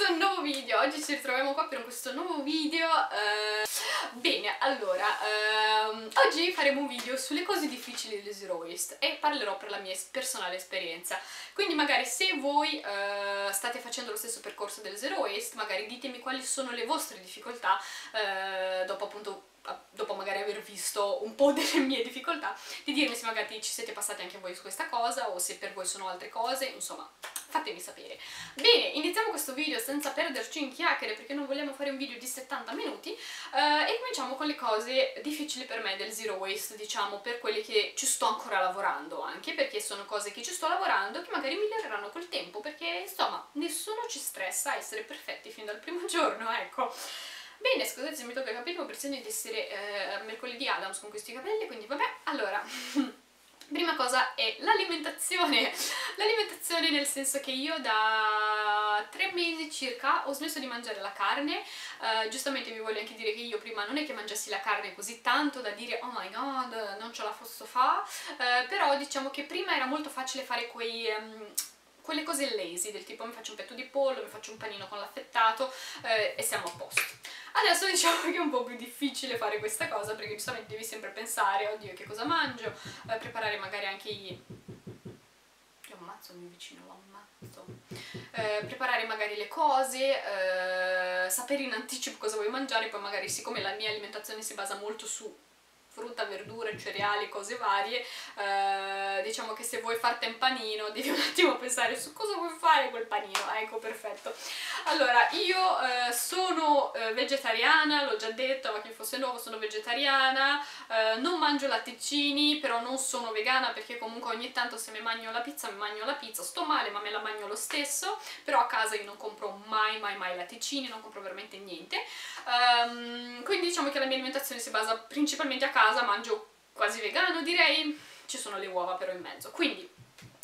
questo nuovo video, oggi ci ritroviamo qua per questo nuovo video eh, Bene, allora, ehm, oggi faremo un video sulle cose difficili del Zero Waste e parlerò per la mia personale esperienza. Quindi magari se voi eh, state facendo lo stesso percorso del Zero Waste, magari ditemi quali sono le vostre difficoltà eh, dopo appunto dopo magari aver visto un po' delle mie difficoltà, di dirmi se magari ci siete passati anche voi su questa cosa o se per voi sono altre cose, insomma, fatemi sapere. Bene, iniziamo questo video senza perderci in chiacchiere perché non vogliamo fare un video di 70 minuti eh, e cominciamo con le cose difficili per me del zero waste, diciamo, per quelle che ci sto ancora lavorando anche, perché sono cose che ci sto lavorando che magari miglioreranno col tempo, perché insomma, nessuno ci stressa a essere perfetti fin dal primo giorno, ecco. Bene, scusate se mi tocca i capelli, ho l'impressione di essere eh, mercoledì Adams con questi capelli, quindi vabbè, allora... Prima cosa è l'alimentazione, l'alimentazione nel senso che io da tre mesi circa ho smesso di mangiare la carne, uh, giustamente vi voglio anche dire che io prima non è che mangiassi la carne così tanto da dire oh my god non ce la posso fare, uh, però diciamo che prima era molto facile fare quei... Um, quelle cose lazy, del tipo mi faccio un petto di pollo, mi faccio un panino con l'affettato eh, e siamo a posto. Adesso diciamo che è un po' più difficile fare questa cosa perché giustamente devi sempre pensare, oddio che cosa mangio, eh, preparare magari anche i... Io ammazzo il mio vicino, lo ammazzo. Eh, preparare magari le cose, eh, sapere in anticipo cosa vuoi mangiare, poi magari siccome la mia alimentazione si basa molto su frutta, verdure, cereali, cose varie, eh, diciamo che se vuoi farti un panino devi un attimo pensare su cosa vuoi fare quel panino, ecco perfetto. Allora, io eh, sono eh, vegetariana, l'ho già detto, ma chi fosse nuovo sono vegetariana, eh, non mangio latticini, però non sono vegana perché comunque ogni tanto se mi mangio la pizza, mi mangio la pizza, sto male ma me la mangio lo stesso, però a casa io non compro mai mai mai latticini, non compro veramente niente, um, quindi diciamo che la mia alimentazione si basa principalmente a casa, mangio quasi vegano direi, ci sono le uova però in mezzo, quindi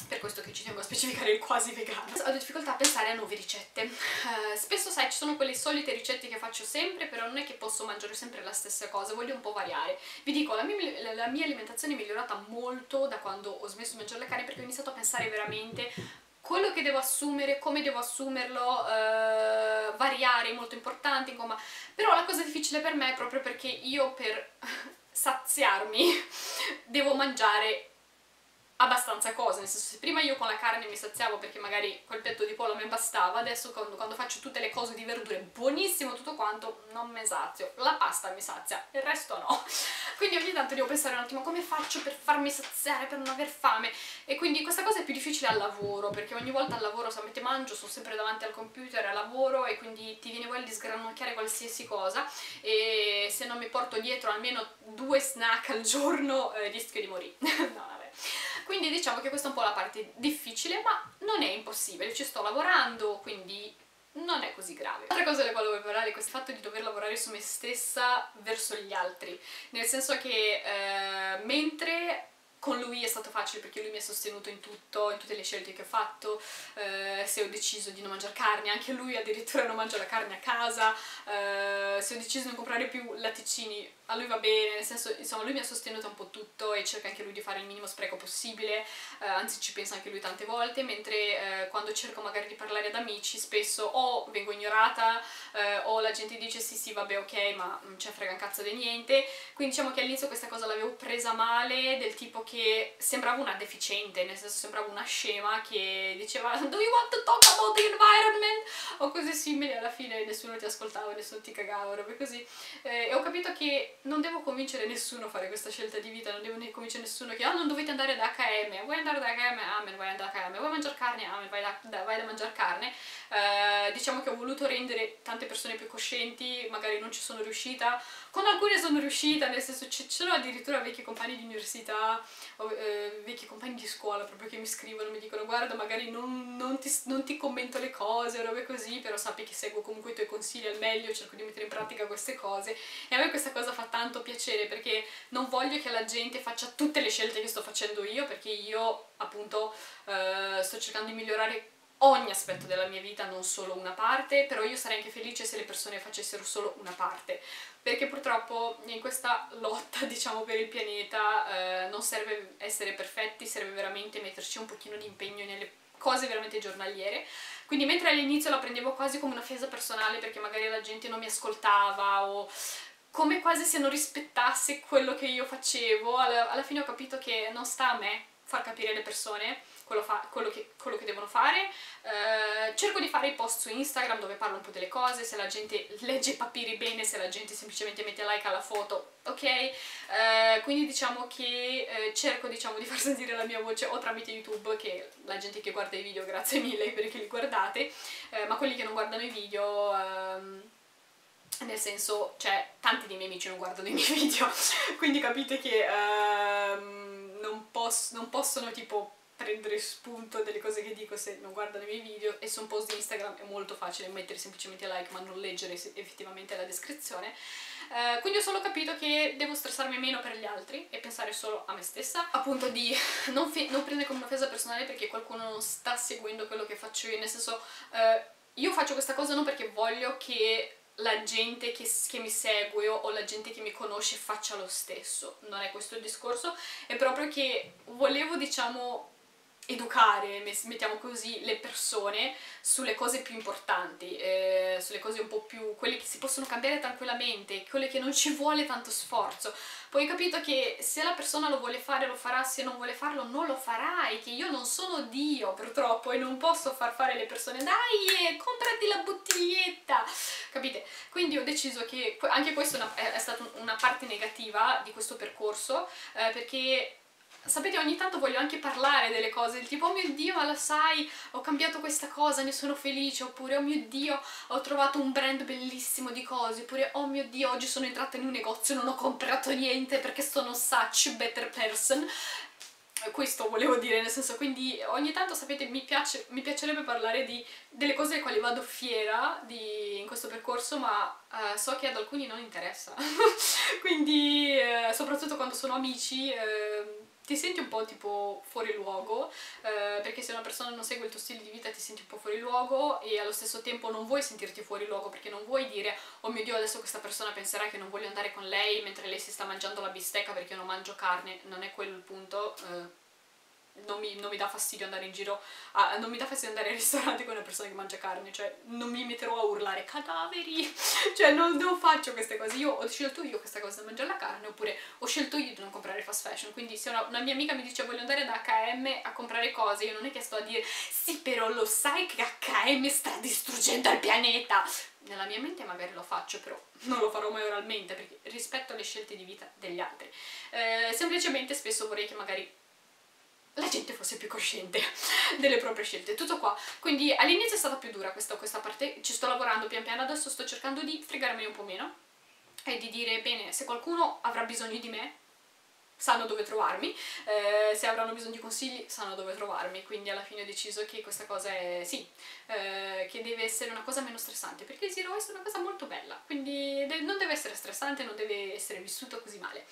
per questo che ci tengo a specificare il quasi vegano. Ho difficoltà a pensare a nuove ricette. Uh, spesso, sai, ci sono quelle solite ricette che faccio sempre, però non è che posso mangiare sempre la stessa cosa, voglio un po' variare. Vi dico, la mia, la mia alimentazione è migliorata molto da quando ho smesso di mangiare la carne, perché ho iniziato a pensare veramente quello che devo assumere, come devo assumerlo, uh, variare è molto importante, insomma. Però la cosa difficile per me è proprio perché io per saziarmi. Devo mangiare abbastanza cose, nel senso se prima io con la carne mi saziavo perché magari quel petto di pollo mi bastava, adesso quando, quando, faccio tutte le cose di verdure, buonissimo tutto quanto, non mi sazio, la pasta mi sazia, il resto no. Quindi ogni tanto devo pensare un attimo come faccio per farmi saziare, per non aver fame e quindi questa cosa è più difficile al lavoro, perché ogni volta al lavoro se mette mangio sono sempre davanti al computer a lavoro e quindi ti viene voglia di sgranocchiare qualsiasi cosa e se non mi porto dietro almeno due snack al giorno eh, rischio di morire. no, vabbè. Quindi diciamo che questa è un po' la parte difficile, ma non è impossibile, ci sto lavorando, quindi non è così grave. Altra cosa quale volevo parlare è questo fatto di dover lavorare su me stessa verso gli altri, nel senso che eh, mentre con lui è stato facile perché lui mi ha sostenuto in tutto, in tutte le scelte che ho fatto, eh, se ho deciso di non mangiare carne, anche lui addirittura non mangia la carne a casa, eh, se ho deciso di non comprare più latticini a lui va bene, nel senso, insomma, lui mi ha sostenuto un po' tutto e cerca anche lui di fare il minimo spreco possibile, eh, anzi ci pensa anche lui tante volte, mentre eh, quando cerco magari di parlare ad amici spesso o vengo ignorata eh, o la gente dice sì sì vabbè ok ma non c'è frega un cazzo di niente, quindi diciamo che all'inizio questa cosa l'avevo presa male, del tipo che sembrava una deficiente, nel senso sembrava una scema che diceva do you want to talk about the environment? o cose simili, alla fine nessuno ti ascoltava, nessuno ti cagava, robe così, eh, e ho capito che non devo convincere nessuno a fare questa scelta di vita, non devo convincere nessuno che oh, non dovete andare da H&M, vuoi andare da H&M? Amen, vai da H&M, vuoi mangiare carne? Amen, vai da, da, vai da mangiare carne. Uh, diciamo che ho voluto rendere tante persone più coscienti, magari non ci sono riuscita, con alcune sono riuscita, nel senso ci sono addirittura vecchi compagni di università, o, eh, vecchi compagni di scuola proprio che mi scrivono, mi dicono guarda magari non, non, ti, non ti commento le cose, robe così, però sappi che seguo comunque i tuoi consigli al meglio, cerco di mettere in pratica queste cose. E a me questa cosa fa tanto piacere perché non voglio che la gente faccia tutte le scelte che sto facendo io perché io appunto eh, sto cercando di migliorare ogni aspetto della mia vita, non solo una parte, però io sarei anche felice se le persone facessero solo una parte, perché purtroppo in questa lotta, diciamo, per il pianeta eh, non serve essere perfetti, serve veramente metterci un pochino di impegno nelle cose veramente giornaliere, Quindi mentre all'inizio la prendevo quasi come un'offesa personale perché magari la gente non mi ascoltava o come quasi se non rispettasse quello che io facevo, alla, alla fine ho capito che non sta a me far capire alle persone quello, quello, che, quello che, devono fare. Eh, cerco di fare i post su Instagram dove parlo un po' delle cose, se la gente legge i papiri bene, se la gente semplicemente mette like alla foto, ok? Eh, quindi diciamo che eh, cerco diciamo, di far sentire la mia voce o tramite YouTube, che la gente che guarda i video, grazie mille perché li guardate, eh, ma quelli che non guardano i video... Ehm, nel senso, cioè, tanti dei miei amici non guardano i miei video, quindi capite che uh, non, poss non possono tipo prendere spunto delle cose che dico se non guardano i miei video e su un post di Instagram è molto facile mettere semplicemente like ma non leggere effettivamente la descrizione. Uh, quindi ho solo capito che devo stressarmi meno per gli altri e pensare solo a me stessa. Appunto di non, non prendere come un'offesa personale perché qualcuno non sta seguendo quello che faccio io nel senso uh, io faccio questa cosa non perché voglio che la gente che, che, mi segue o la gente che mi conosce faccia lo stesso, non è questo il discorso, è proprio che volevo, diciamo, educare, mettiamo così, le persone sulle cose più importanti, eh, sulle cose un po' più, quelle che si possono cambiare tranquillamente, quelle che non ci vuole tanto sforzo. Poi ho capito che se la persona lo vuole fare lo farà, se non vuole farlo non lo farà e che io non sono Dio purtroppo e non posso far fare le persone dai, eh, comprati la bottiglietta, capite? Quindi ho deciso che anche questa è, è stata una parte negativa di questo percorso eh, perché sapete ogni tanto voglio anche parlare delle cose, del tipo oh mio dio ma lo sai, ho cambiato questa cosa, ne sono felice, oppure oh mio dio ho trovato un brand bellissimo di cose, oppure oh mio dio oggi sono entrata in un negozio e non ho comprato niente perché sono such better person questo volevo dire, nel senso, quindi ogni tanto, sapete, mi, piace, mi piacerebbe parlare di, delle cose alle quali vado fiera di, in questo percorso, ma uh, so che ad alcuni non interessa. quindi, uh, soprattutto quando sono amici, uh, ti senti un po' tipo fuori luogo, eh, perché se una persona non segue il tuo stile di vita ti senti un po' fuori luogo e allo stesso tempo non vuoi sentirti fuori luogo perché non vuoi dire oh mio dio adesso questa persona penserà che non voglio andare con lei mentre lei si sta mangiando la bistecca perché io non mangio carne, non è quello il punto. Eh non mi, non mi, dà fastidio andare in giro, a, non mi dà fastidio andare ai ristoranti con una persona che mangia carne, cioè non mi metterò a urlare cadaveri, cioè non, non, faccio queste cose, io ho scelto io questa cosa da mangiare la carne oppure ho scelto io di non comprare fast fashion, quindi se una, una mia amica mi dice voglio andare da H&M a comprare cose, io non è che sto a dire sì però lo sai che H&M sta distruggendo il pianeta, nella mia mente magari lo faccio, però non lo farò mai oralmente perché rispetto alle scelte di vita degli altri. Eh, semplicemente spesso vorrei che magari la gente fosse più cosciente delle proprie scelte, tutto qua. Quindi all'inizio è stata più dura questa, questa parte, ci sto lavorando pian piano, adesso sto cercando di fregarmene un po' meno e di dire, bene, se qualcuno avrà bisogno di me, sanno dove trovarmi, eh, se avranno bisogno di consigli sanno dove trovarmi, quindi alla fine ho deciso che questa cosa è, sì, eh, che deve essere una cosa meno stressante, perché zero è una cosa molto bella, quindi de non deve essere stressante, non deve essere vissuto così male.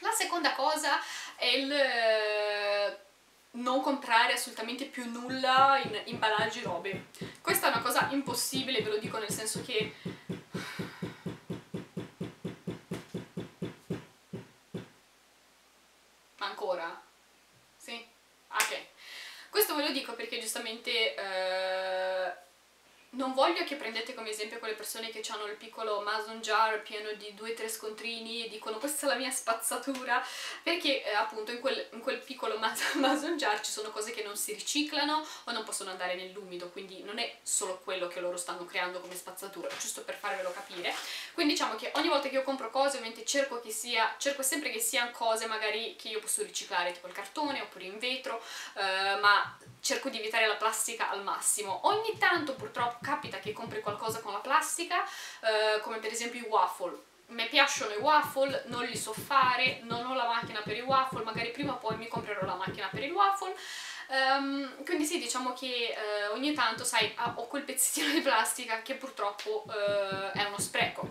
La seconda cosa è il non comprare assolutamente più nulla in imballaggi robe. Questa è una cosa impossibile, ve lo dico nel senso che... Ancora? Sì? Ok. Questo ve lo dico perché giustamente... Non voglio che prendete come esempio quelle persone che hanno il piccolo mason jar pieno di due o tre scontrini e dicono questa è la mia spazzatura. Perché eh, appunto in quel, in quel piccolo mason jar ci sono cose che non si riciclano o non possono andare nell'umido quindi non è solo quello che loro stanno creando come spazzatura giusto per farvelo capire. Quindi diciamo che ogni volta che io compro cose ovviamente cerco che sia cerco sempre che siano cose magari che io posso riciclare tipo il cartone oppure in vetro eh, ma cerco di evitare la plastica al massimo. Ogni tanto purtroppo capita che compri qualcosa con la plastica, eh, come per esempio i waffle. Mi piacciono i waffle, non li so fare, non ho la macchina per i waffle, magari prima o poi mi comprerò la macchina per i waffle, Um, quindi sì, diciamo che uh, ogni tanto, sai, ho quel pezzettino di plastica che purtroppo uh, è uno spreco.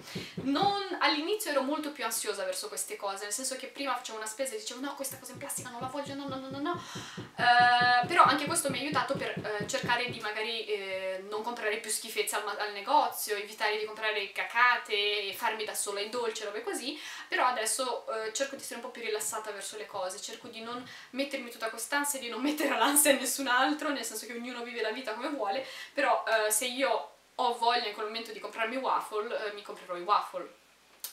All'inizio ero molto più ansiosa verso queste cose, nel senso che prima facevo una spesa e dicevo no, questa cosa in plastica non la voglio, no, no, no, no, no. Uh, però anche questo mi ha aiutato per cercare di magari eh, non comprare più schifezze al, al, negozio, evitare di comprare cacate e farmi da sola i dolci, robe così, però adesso cerco di essere un po' più rilassata verso le cose, cerco di non mettermi tutta quest'ansia, di non mettere all'ansia ansia a nessun altro, nel senso che ognuno vive la vita come vuole, però eh, se io ho voglia in quel momento di comprarmi waffle, eh, mi comprerò i waffle.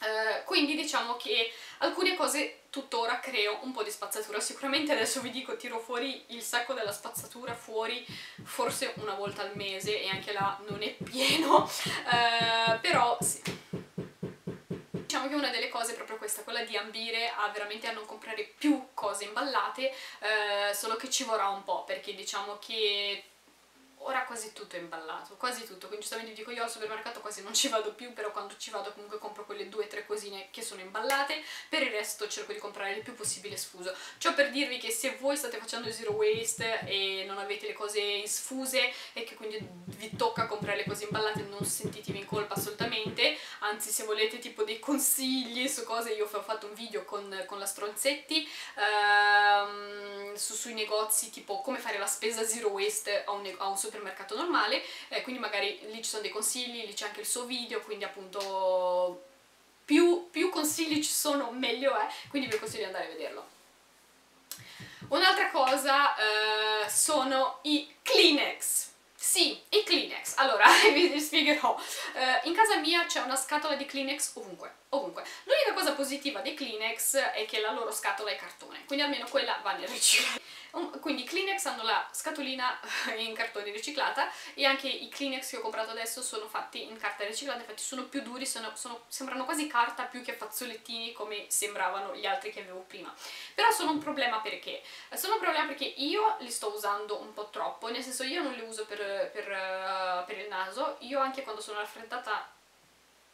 Uh, quindi diciamo che alcune cose tuttora creo un po' di spazzatura. Sicuramente adesso vi dico tiro fuori il sacco della spazzatura fuori forse una volta al mese e anche là non è pieno. Uh, però sì. Diciamo che una delle cose è proprio questa, quella di ambire a veramente a non comprare più cose imballate, eh, solo che ci vorrà un po', perché diciamo che ora quasi tutto è imballato, quasi tutto, quindi giustamente dico io al supermercato quasi non ci vado più, però quando ci vado comunque compro quelle due o tre cosine che sono imballate, per il resto cerco di comprare il più possibile sfuso. Ciò per dirvi che se voi state facendo zero waste e non avete le cose sfuse e che quindi vi tocca comprare le cose imballate non sentitevi in colpa assolutamente, anzi se volete tipo dei consigli su cose, io ho fatto un video con, con la Stronzetti ehm, su, sui negozi tipo come fare la spesa zero waste a un, a un supermercato supermercato normale, eh, quindi magari lì ci sono dei consigli, lì c'è anche il suo video, quindi appunto più, più consigli ci sono meglio è, quindi vi consiglio di andare a vederlo. Un'altra cosa eh, sono i Kleenex. Sì, i Kleenex. Allora, vi spiegherò. Uh, in casa mia c'è una scatola di Kleenex ovunque, ovunque. L'unica cosa positiva dei Kleenex è che la loro scatola è cartone, quindi almeno quella va nel riciclaggio. Quindi i Kleenex hanno la scatolina in cartone riciclata e anche i Kleenex che ho comprato adesso sono fatti in carta riciclata, infatti sono più duri, sono, sono, sembrano quasi carta più che fazzolettini come sembravano gli altri che avevo prima. Però sono un problema perché? Sono un problema perché io li sto usando un po' troppo, nel senso io non li uso per, per, uh, per il naso, io anche quando sono raffreddata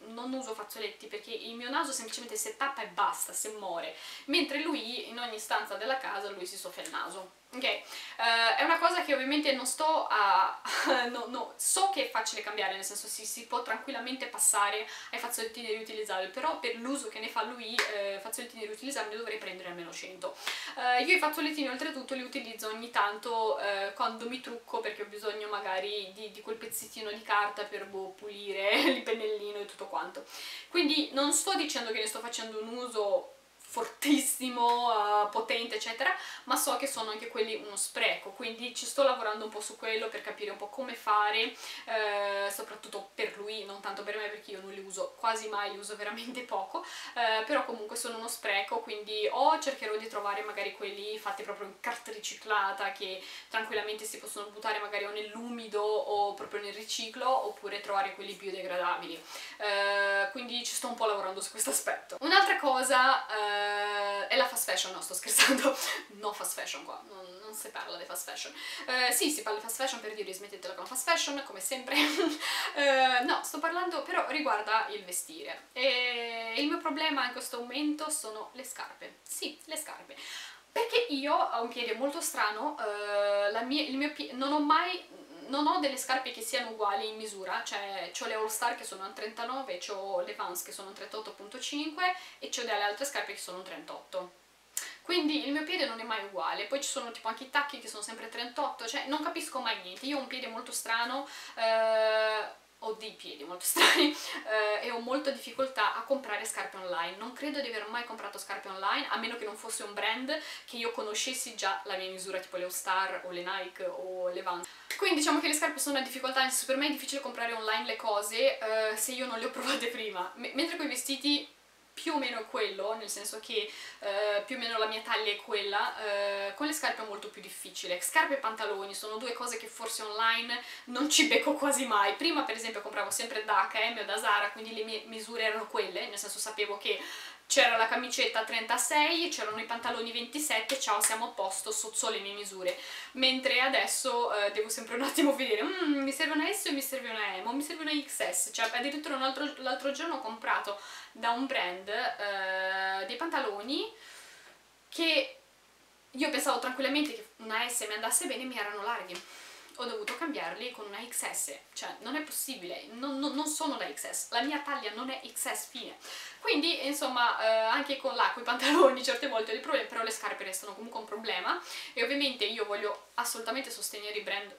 non uso fazzoletti perché il mio naso semplicemente si tappa e basta, se muore, mentre lui in ogni stanza della casa lui si soffia il naso. Ok, uh, è una cosa che ovviamente non sto a... no, no, so che è facile cambiare, nel senso si, si può tranquillamente passare ai fazzolettini riutilizzabili, però per l'uso che ne fa lui, eh, fazzolettini riutilizzabili dovrei prendere almeno 100. Uh, eh, io i fazzolettini oltretutto li utilizzo ogni tanto uh, quando mi trucco perché ho bisogno magari di, di quel pezzettino di carta per boh, pulire il pennellino e tutto quanto. Quindi non sto dicendo che ne sto facendo un uso fortissimo, uh, potente eccetera, ma so che sono anche quelli uno spreco, quindi ci sto lavorando un po' su quello per capire un po' come fare, eh, soprattutto per lui, non tanto per me perché io non li uso quasi mai, li uso veramente poco, eh, però comunque sono uno spreco, quindi o cercherò di trovare magari quelli fatti proprio in carta riciclata che tranquillamente si possono buttare magari o nell'umido o proprio nel riciclo, oppure trovare quelli biodegradabili, eh, quindi ci sto un po' lavorando su questo aspetto. Un'altra cosa eh, è la fast fashion, no sto scherzando, no fast fashion qua, non, non si parla di fast fashion. Uh, sì, si parla di fast fashion per dire smettetela con la fast fashion, come sempre. uh, no, sto parlando però riguarda il vestire. E il mio problema in questo momento sono le scarpe. Sì, le scarpe. Perché io ho un piede molto strano, mia, il mio piede, non ho mai non ho delle scarpe che siano uguali in misura, cioè ho le All Star che sono un 39, ho le Vans che sono un 38.5 e ho delle altre scarpe che sono un 38. Quindi il mio piede non è mai uguale, poi ci sono tipo anche i tacchi che sono sempre 38, cioè non capisco mai niente, io ho un piede molto strano, eh, piedi molto strani eh, e ho molta difficoltà a comprare scarpe online. Non credo di aver mai comprato scarpe online, a meno che non fosse un brand che io conoscessi già la mia misura, tipo le All-Star o le Nike o le Vans. Quindi diciamo che le scarpe sono una difficoltà, nel senso per me è difficile comprare online le cose eh, se io non le ho provate prima. M mentre con i vestiti più o meno quello, nel senso che eh, più o meno la mia taglia è quella, eh, con le scarpe è molto più difficile. Scarpe e pantaloni sono due cose che forse online non ci becco quasi mai. Prima per esempio compravo sempre da H&M o da Zara, quindi le mie misure erano quelle, nel senso sapevo che c'era la camicetta 36, c'erano i pantaloni 27, ciao siamo a posto, so, so le mie misure, mentre adesso eh, devo sempre un attimo vedere, mm, mi serve una S o mi serve una M o mi serve una XS, cioè addirittura l'altro giorno ho comprato da un brand eh, dei pantaloni che io pensavo tranquillamente che una S mi andasse bene mi erano larghi ho dovuto cambiarli con una XS, cioè non è possibile, non, non, non sono la XS, la mia taglia non è XS, fine. Quindi, insomma, eh, anche con l'acqua, i pantaloni certe volte ho dei problemi, però le scarpe restano comunque un problema e ovviamente io voglio assolutamente sostenere i brand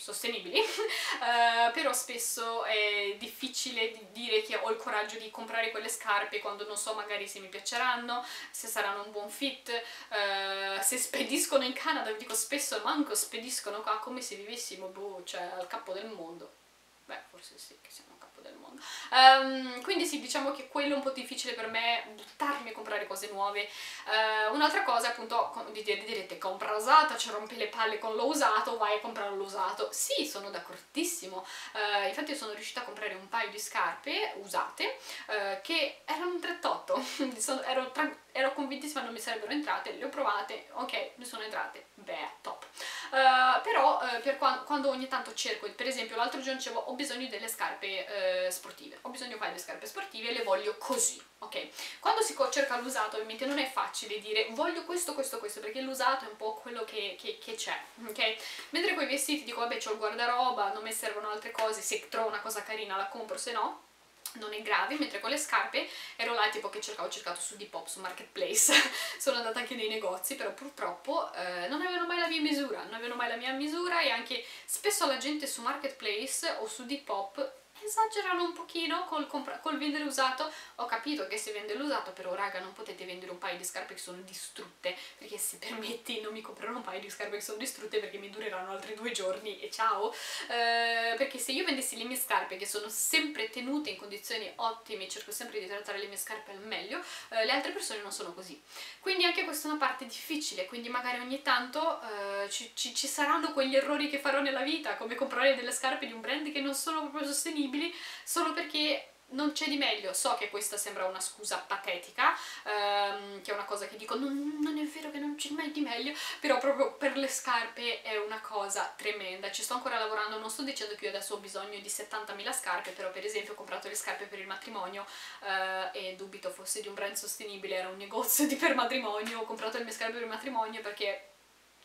sostenibili, uh, però spesso è difficile dire che ho il coraggio di comprare quelle scarpe quando non so magari se mi piaceranno, se saranno un buon fit, uh, se spediscono in Canada, vi dico spesso manco spediscono qua come se vivessimo boh, cioè, al capo del mondo. Beh, forse sì, che siamo del mondo. Um, quindi sì, diciamo che quello è un po' difficile per me, buttarmi a comprare cose nuove. Uh, un'altra cosa appunto, di direte, compra usato, ci rompe le palle con l'ho usato, vai a comprare l'usato. Sì, sono d'accordissimo. Uh, infatti sono riuscita a comprare un paio di scarpe usate uh, che erano un 38, ero, ero convintissima non mi sarebbero entrate, le ho provate, ok, mi sono entrate, beh, top. Uh, però uh, per quando, quando, ogni tanto cerco, per esempio l'altro giorno dicevo ho bisogno delle scarpe uh, sportive, ho bisogno di scarpe sportive e le voglio così, ok? Quando si cerca l'usato ovviamente non è facile dire voglio questo, questo, questo, perché l'usato è un po' quello che c'è, ok? Mentre con i vestiti dico vabbè c'ho il guardaroba, non mi servono altre cose, se trovo una cosa carina la compro, se no non è grave, mentre con le scarpe ero là tipo che cercavo, ho cercato su Depop, su Marketplace, sono andata anche nei negozi, però purtroppo eh, non avevano mai la mia misura, non avevano mai la mia misura e anche spesso la gente su Marketplace o su Depop esagerano un pochino col, col, vendere usato. Ho capito che si vende l'usato però raga non potete vendere un paio di scarpe che sono distrutte perché se permetti non mi comprerò un paio di scarpe che sono distrutte perché mi dureranno altri due giorni e ciao. Eh, perché se io vendessi le mie scarpe che sono sempre tenute in condizioni ottime cerco sempre di trattare le mie scarpe al meglio eh, le altre persone non sono così. Quindi anche questa è una parte difficile quindi magari ogni tanto eh, ci, ci, ci saranno quegli errori che farò nella vita come comprare delle scarpe di un brand che non sono proprio sostenibili disponibili solo perché non c'è di meglio, so che questa sembra una scusa patetica, ehm, che è una cosa che dico non, non è vero che non c'è mai di meglio, però proprio per le scarpe è una cosa tremenda, ci sto ancora lavorando, non sto dicendo che io adesso ho bisogno di 70.000 scarpe, però per esempio ho comprato le scarpe per il matrimonio eh, e dubito fosse di un brand sostenibile, era un negozio di per matrimonio, ho comprato le mie scarpe per il matrimonio perché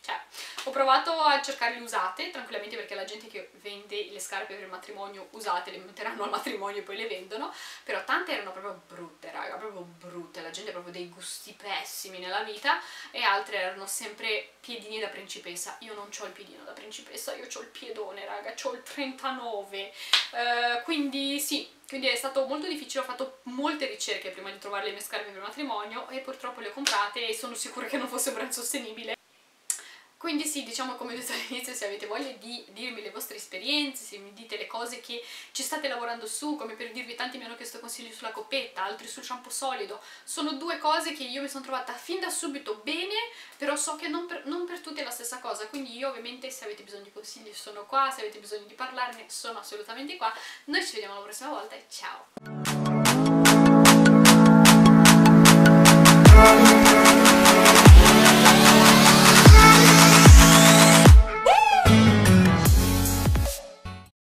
cioè, ho provato a cercarle usate, tranquillamente perché la gente che vende le scarpe per il matrimonio usate le metteranno al matrimonio e poi le vendono, però tante erano proprio brutte, raga, proprio brutte, la gente ha proprio dei gusti pessimi nella vita e altre erano sempre piedini da principessa. Io non ho il piedino da principessa, io ho il piedone, raga, ho il 39, uh, eh, quindi sì, quindi è stato molto difficile, ho fatto molte ricerche prima di trovare le mie scarpe per matrimonio e purtroppo le ho comprate e sono sicura che non fosse un brand sostenibile quindi sì, diciamo come ho detto all'inizio, se avete voglia di dirmi le vostre esperienze, se mi dite le cose che ci state lavorando su, come per dirvi tanti mi hanno chiesto consigli sulla coppetta, altri sul shampoo solido, sono due cose che io mi sono trovata fin da subito bene, però so che non per, non per tutti è la stessa cosa, quindi io ovviamente se avete bisogno di consigli sono qua, se avete bisogno di parlarne sono assolutamente qua, noi ci vediamo la prossima volta e ciao!